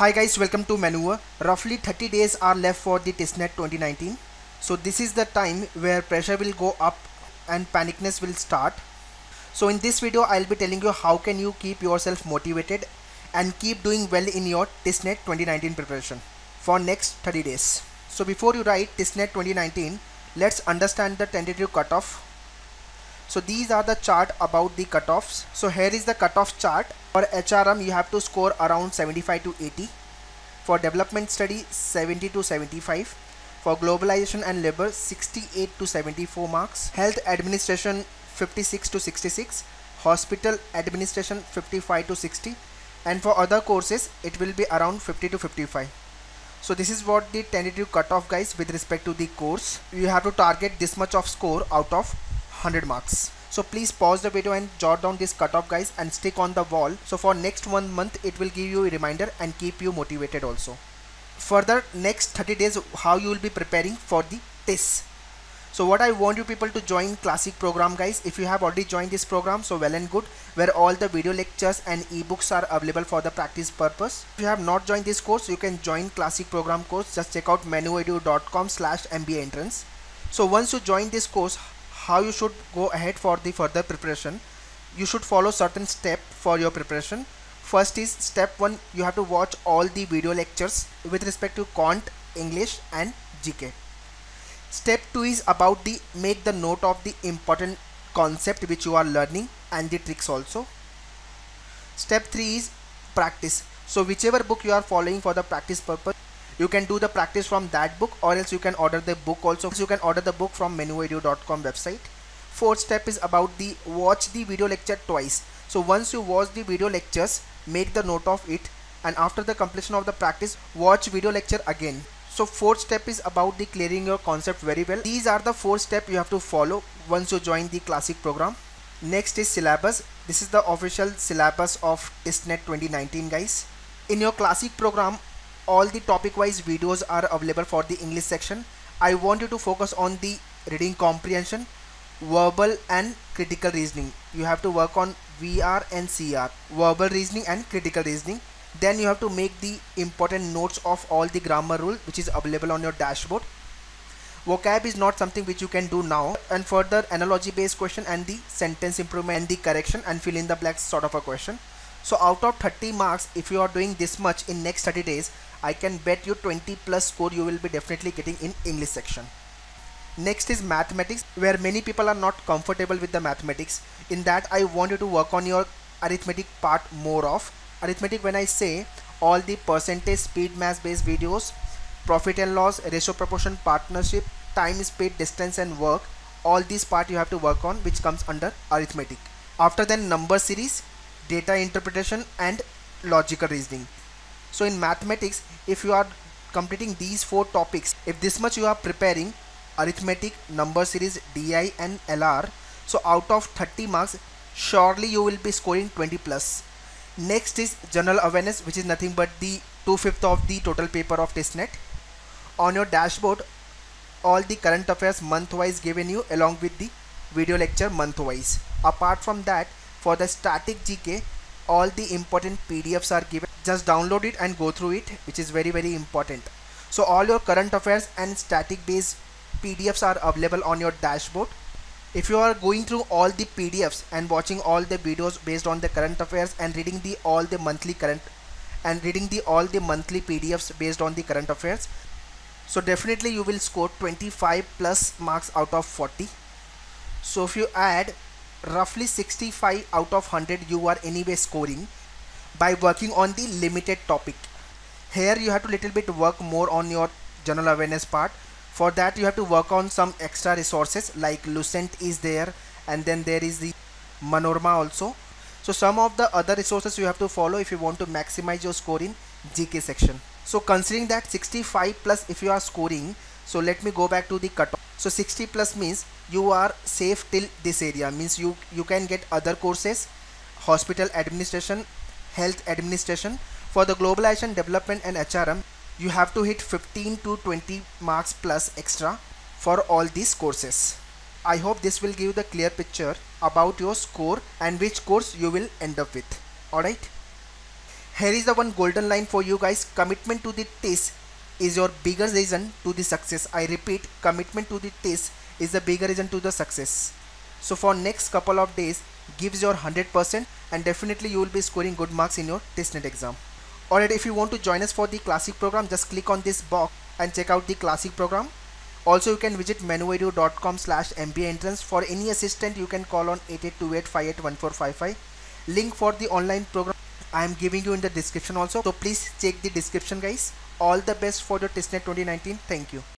Hi guys, welcome to Manoeuvre. Roughly 30 days are left for the TISSNET 2019. So this is the time where pressure will go up and panicness will start. So in this video, I'll be telling you how can you keep yourself motivated and keep doing well in your TISSNET 2019 preparation for next 30 days. So before you write TISSNET 2019, let's understand the tentative cutoff. So these are the chart about the cutoffs. So here is the cutoff chart. For HRM, you have to score around 75 to 80. For development study, 70 to 75. For globalization and labor, 68 to 74 marks. Health administration, 56 to 66. Hospital administration, 55 to 60. And for other courses, it will be around 50 to 55 so this is what the tentative cutoff guys with respect to the course you have to target this much of score out of 100 marks. So please pause the video and jot down this cutoff guys and stick on the wall. So for next one month it will give you a reminder and keep you motivated also. Further next 30 days how you will be preparing for the test. So what I want you people to join classic program guys if you have already joined this program so well and good where all the video lectures and ebooks are available for the practice purpose. If you have not joined this course you can join classic program course. Just check out manoeuvreedu.com slash mba entrance. So once you join this course how you should go ahead for the further preparation you should follow certain step for your preparation first is step one you have to watch all the video lectures with respect to quant english and gk Step 2 is about the make the note of the important concept which you are learning and the tricks also. Step 3 is practice. So whichever book you are following for the practice purpose, you can do the practice from that book or else you can order the book also. You can order the book from manoeuvreedu.com website. Fourth step is about the watch the video lecture twice. So once you watch the video lectures, make the note of it and after the completion of the practice, watch video lecture again so fourth step is about the clearing your concept very well these are the four steps you have to follow once you join the classic program next is syllabus this is the official syllabus of TISSNET 2019 guys in your classic program all the topic wise videos are available for the English section. I want you to focus on the reading comprehension verbal and critical reasoning. You have to work on VR and CR verbal reasoning and critical reasoning. Then you have to make the important notes of all the grammar rule which is available on your dashboard. Vocab is not something which you can do now. And further analogy based question and the sentence improvement and the correction and fill in the blanks sort of a question so out of 30 marks if you are doing this much in next 30 days I can bet you 20 plus score you will be definitely getting in English section. Next is mathematics where many people are not comfortable with the mathematics. In that I want you to work on your arithmetic part more of. Arithmetic when I say all the percentage speed mass based videos profit and loss ratio proportion partnership time speed distance and work all these part you have to work on which comes under arithmetic. After then number series data interpretation and logical reasoning. So in mathematics if you are completing these four topics if this much you are preparing arithmetic number series di and lr so out of 30 marks surely you will be scoring 20 plus. Next is general awareness which is nothing but the two-fifth of the total paper of TISSNET. On your dashboard all the current affairs month wise given you along with the video lecture month wise apart from that for the static GK all the important PDFs are given. Just download it and go through it which is very very important. So all your current affairs and static based PDFs are available on your dashboard. If you are going through all the PDFs and watching all the videos based on the current affairs and reading the all the monthly current and reading the all the monthly PDFs based on the current affairs so definitely you will score 25 plus marks out of 40 so if you add roughly 65 out of 100 you are anyway scoring by working on the limited topic. Here you have to little bit work more on your general awareness part. For that you have to work on some extra resources like Lucent is there and then there is the Manorama also. So some of the other resources you have to follow if you want to maximize your score in GK section. So considering that 65 plus if you are scoring so let me go back to the cutoff so 60 plus means you are safe till this area means you you can get other courses hospital administration health administration for the globalization development and HRM you have to hit 15 to 20 marks plus extra for all these courses. I hope this will give the clear picture about your score and which course you will end up with. Alright. here is the one golden line for you guys commitment to the test is your bigger reason to the success. I repeat commitment to the test is the bigger reason to the success. So for next couple of days gives your 100% and definitely you will be scoring good marks in your TISSNET exam. Alright if you want to join us for the classic program just click on this box and check out the classic program. Also you can visit manoeuvreedu.com slash mba entrance. For any assistant you can call on 8828581455 link for the online program I am giving you in the description also. So please check the description guys all the best for the TISSNET 2019 thank you